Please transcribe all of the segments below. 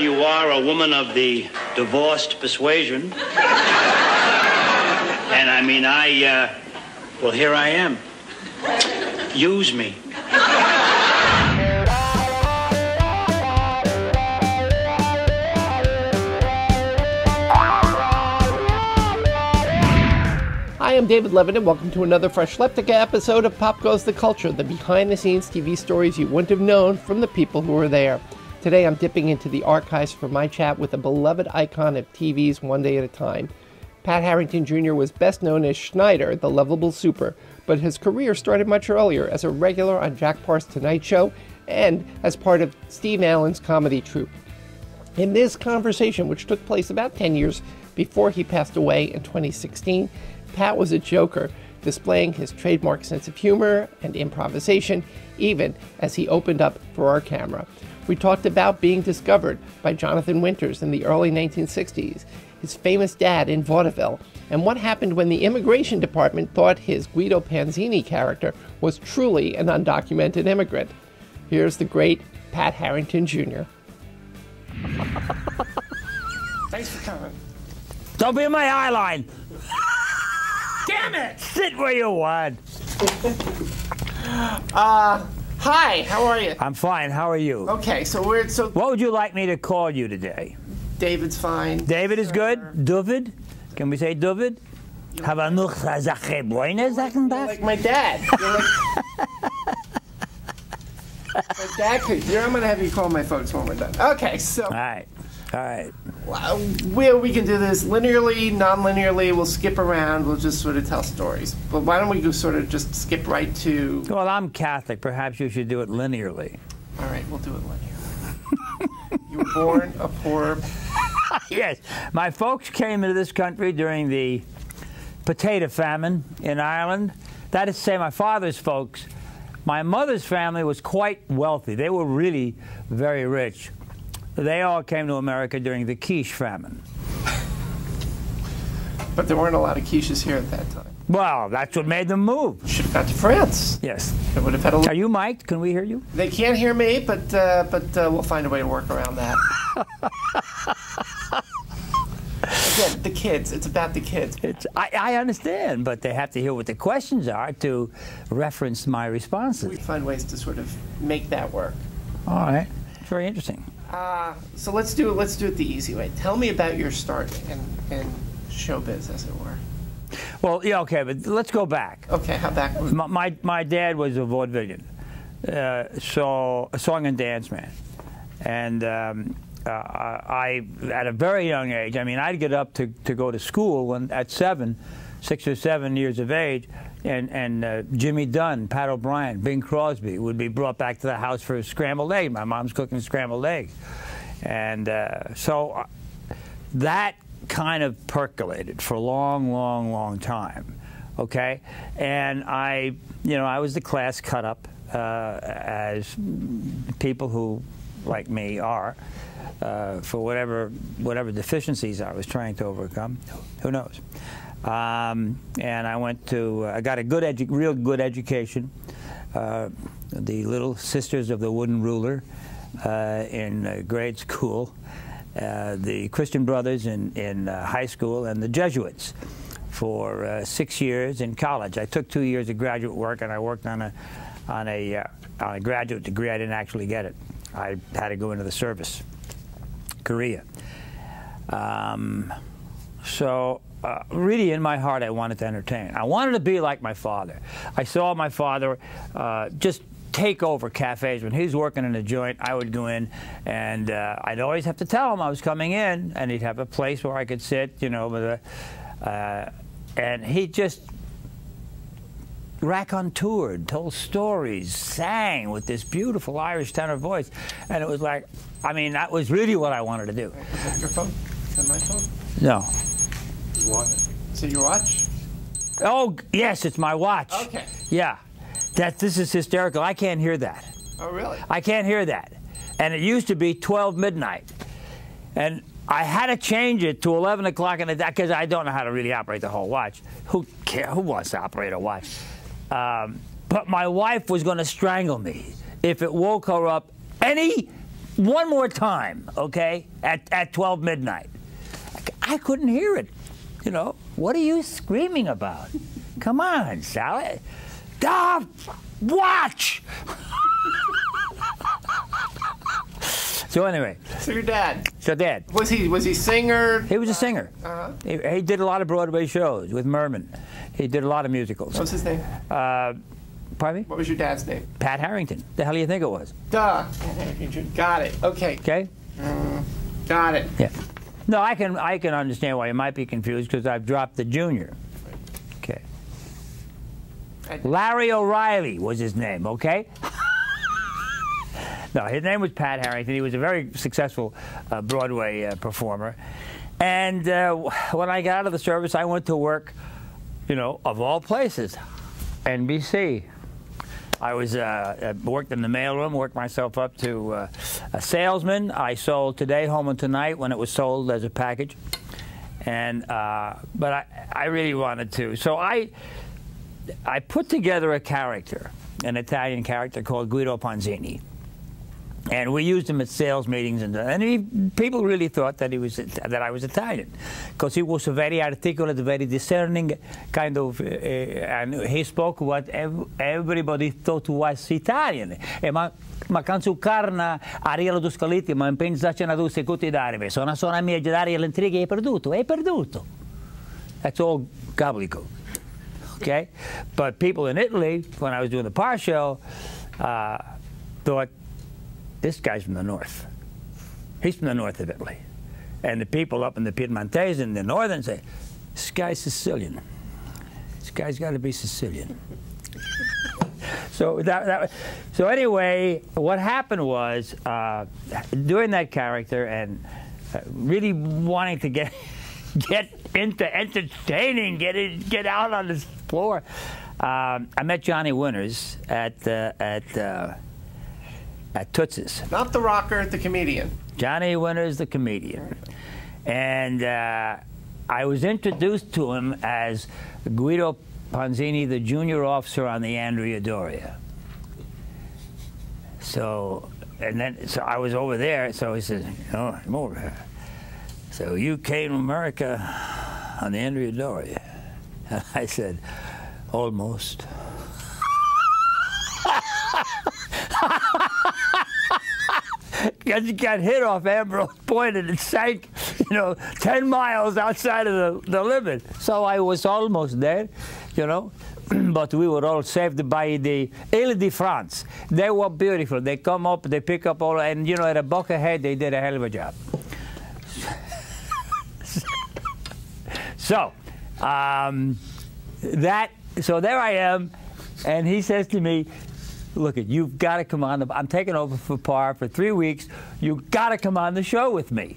you are a woman of the divorced persuasion. and I mean, I, uh, well, here I am. Use me. Hi, I'm David Levin, and welcome to another Fresh Leptica episode of Pop Goes the Culture, the behind the scenes TV stories you wouldn't have known from the people who were there. Today, I'm dipping into the archives for my chat with a beloved icon of TV's One Day at a Time. Pat Harrington Jr. was best known as Schneider, the lovable super, but his career started much earlier as a regular on Jack Paar's Tonight Show and as part of Steve Allen's comedy troupe. In this conversation, which took place about 10 years before he passed away in 2016, Pat was a joker, displaying his trademark sense of humor and improvisation, even as he opened up for our camera. We talked about being discovered by Jonathan Winters in the early 1960s, his famous dad in vaudeville, and what happened when the immigration department thought his Guido Panzini character was truly an undocumented immigrant. Here's the great Pat Harrington Jr. Thanks for coming. Don't be in my eye line. Damn it! Sit where you want. Uh, hi, how are you? I'm fine. How are you? Okay, so we're so What would you like me to call you today? David's fine. David is good. David? Can we say David? Have a noch Sache buena sagen Like my dad. You're like my dad could. Here, I'm gonna have you call my folks when we're done. Okay, so All right. All right. Well, we we can do this linearly, non-linearly. We'll skip around. We'll just sort of tell stories. But why don't we go sort of just skip right to? Well, I'm Catholic. Perhaps you should do it linearly. All right, we'll do it linearly. you were born a poor. yes. My folks came into this country during the potato famine in Ireland. That is to say, my father's folks. My mother's family was quite wealthy. They were really very rich. They all came to America during the quiche famine. But there weren't a lot of quiches here at that time. Well, that's what made them move. Should have gone to France. Yes. It would have had a. Are you mic'd? Can we hear you? They can't hear me, but uh, but uh, we'll find a way to work around that. Again, the kids. It's about the kids. It's, I, I understand, but they have to hear what the questions are to reference my responses. We find ways to sort of make that work. All right. It's very interesting. Uh, so let's do it. Let's do it the easy way. Tell me about your start in, in showbiz, as it were. Well, yeah, okay, but let's go back. Okay, how back? My, my, my dad was a vaudevillian, uh, so a song and dance man. And um, uh, I, at a very young age, I mean, I'd get up to, to go to school when, at seven, six or seven years of age, and, and uh, Jimmy Dunn, Pat O'Brien, Bing Crosby would be brought back to the house for scrambled egg. My mom's cooking scrambled egg. And uh, so uh, that kind of percolated for a long, long, long time. Okay, and I, you know, I was the class cut up uh, as people who, like me, are uh, for whatever whatever deficiencies I was trying to overcome. Who knows? Um, and I went to, I got a good, edu- real good education. Uh, the Little Sisters of the Wooden Ruler uh, in uh, grade school, uh, the Christian Brothers in, in uh, high school, and the Jesuits for uh, six years in college. I took two years of graduate work, and I worked on a on a, on a graduate degree. I didn't actually get it. I had to go into the service, Korea. Um, so uh, really in my heart I wanted to entertain. I wanted to be like my father. I saw my father uh, just take over cafes. When he was working in a joint, I would go in and uh, I'd always have to tell him I was coming in and he'd have a place where I could sit, you know, with a, uh, and he just raconteured, told stories, sang with this beautiful Irish tenor voice. And it was like, I mean, that was really what I wanted to do. is that your phone? Is that my phone? No. It? Is it your watch? Oh, yes, it's my watch. Okay. Yeah. That this is hysterical. I can't hear that. Oh, really? I can't hear that. And it used to be 12 midnight. And I had to change it to 11 o'clock in the day because I don't know how to really operate the whole watch. Who care? Who wants to operate a watch? Um, but my wife was going to strangle me if it woke her up any one more time, okay, at, at 12 midnight. I couldn't hear it. You know, what are you screaming about? Come on, Sally. Ah, watch! so anyway, So your dad so Dad, was he was he singer? he was a singer. Uh-huh. He, he did a lot of Broadway shows with Merman. He did a lot of musicals. What's his name? Uh, pardon me? What was your dad's name? Pat Harrington. The hell do you think it was? Duh. Got it. Okay. Okay? Got it. Yeah. No, I can I can understand why you might be confused because I've dropped the junior. Okay. Larry O'Reilly was his name. Okay. no, his name was Pat Harrington. He was a very successful uh, Broadway uh, performer. And uh, when I got out of the service, I went to work, you know, of all places, NBC. I was uh, uh, worked in the mailroom, worked myself up to uh, a salesman. I sold Today, Home and Tonight when it was sold as a package, and uh, but I, I really wanted to. So I I put together a character, an Italian character called Guido Panzini. And we used him at sales meetings, and, and he, people really thought that he was that I was Italian, because he was a very articulate, very discerning kind of, uh, and he spoke what ev- everybody thought was Italian. E ma ma kan su carna Ariel Duscaliti, ma in pensace na tu secuti d'arve, sona sona mia gedari l'intriga è perduto, è perduto. That's all gobbledygook. Okay? But people in Italy, when I was doing the Paar show, uh, thought, this guy's from the north. He's from the north of Italy. And the people up in the Piedmontese and the northern say, this guy's Sicilian. This guy's got to be Sicilian. so that, that, so anyway, what happened was uh, doing that character and uh, really wanting to get get into entertaining, get it, get out on the floor. Um, I met Johnny Winters at uh, at at Toots's. Not the rocker, the comedian. Johnny Winters, the comedian. And uh, I was introduced to him as Guido Panzini, the junior officer on the Andrea Doria. So, and then, so I was over there, so he says, Oh, I'm over here. So you came to America on the Andrea Doria. And I said, Almost. Because you got hit off Ambrose Point and it sank, you know, 10 miles outside of the, the limit. So I was almost there, you know. but we were all saved by the Ile de France. They were beautiful. They come up, they pick up all, and, you know, at a buck ahead, they did a hell of a job. so, um, that, so there I am, and he says to me, look it, you've got to come on the, I'm taking over for Paar for three weeks. You've got to come on the show with me.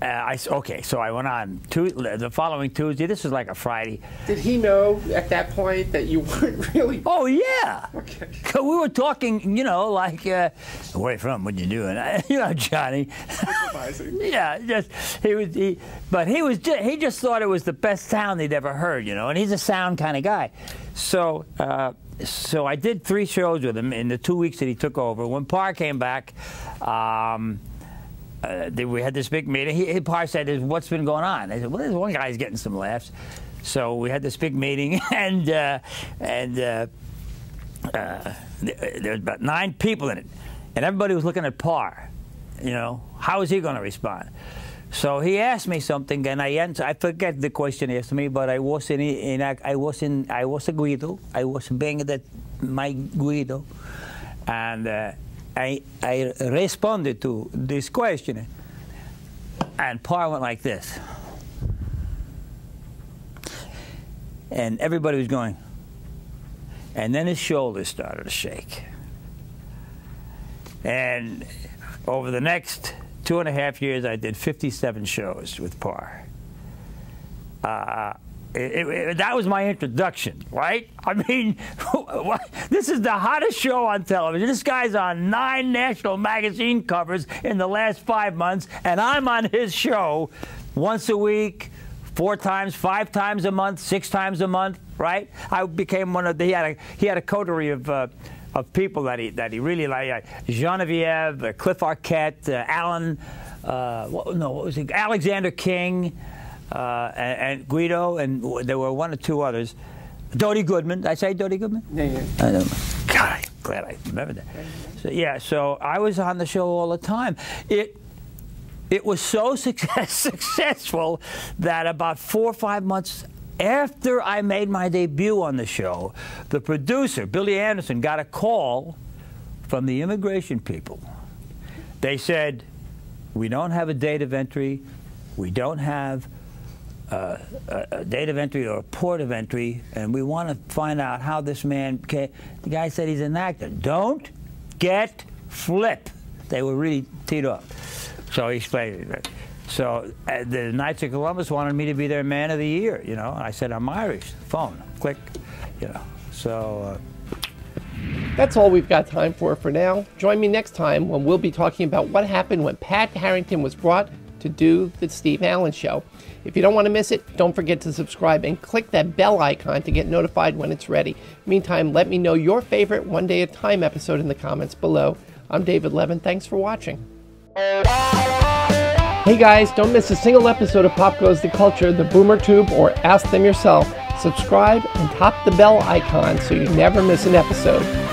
Uh, I okay, so I went on tu- the following Tuesday. This was like a Friday. Did he know at that point that you weren't really? Oh yeah, Okay. 'Cause we were talking, you know, like uh, where you from? What you doing? you know, Johnny. Yeah, just he was. He, but he was. Just, he just thought it was the best sound he'd ever heard, you know. And he's a sound kind of guy. So, uh, so I did three shows with him in the two weeks that he took over. When Paar came back. Um, uh, we had this big meeting. He, he Paar said, "What's been going on?" I said, "Well, there's one guy's getting some laughs." So we had this big meeting, and uh, and uh, uh, there was about nine people in it, and everybody was looking at Paar. You know, how is he going to respond? So he asked me something, and I. I forget the question he asked me, but I was in, in I was in, I was a Guido. I was being that my Guido, and uh, I I responded to this question, and Paar went like this, and everybody was going, and then his shoulders started to shake, and over the next two and a half years, I did 57 shows with Paar. Uh, it, it- that was my introduction, right? I mean, this is the hottest show on television. This guy's on nine national magazine covers in the last five months, and I'm on his show once a week, four times, five times a month, six times a month, right? I became one of the, he had a, he had a coterie of, uh, of people that he that he really liked. Uh, Genevieve, uh, Cliff Arquette, uh, Alan, uh, what, no, what was it? Alexander King, uh, and, and, Guido, and there were one or two others. Dody Goodman. Did I say Dody Goodman? Yeah, yeah. I know. God, I'm glad I remember that. So, yeah, so I was on the show all the time. It it was so success, successful that about four or five months after I made my debut on the show, the producer, Billy Anderson, got a call from the immigration people. They said, We don't have a date of entry, we don't have uh, a, date of entry or a port of entry, and we want to find out how this man came. The guy said he's an actor. Don't get flip. They were really teed up. So he explained it. So uh, the Knights of Columbus wanted me to be their man of the year, you know. I said, I'm Irish. Phone, click, you know. So. Uh, that's all we've got time for for now. Join me next time when we'll be talking about what happened when Pat Harrington was brought to do the Steve Allen Show. If you don't want to miss it, don't forget to subscribe and click that bell icon to get notified when it's ready. Meantime, let me know your favorite One Day at a Time episode in the comments below. I'm David Levin. Thanks for watching. Hey guys, don't miss a single episode of Pop Goes the Culture, the Boomer Tube, or Ask Them Yourself. Subscribe and tap the bell icon so you never miss an episode.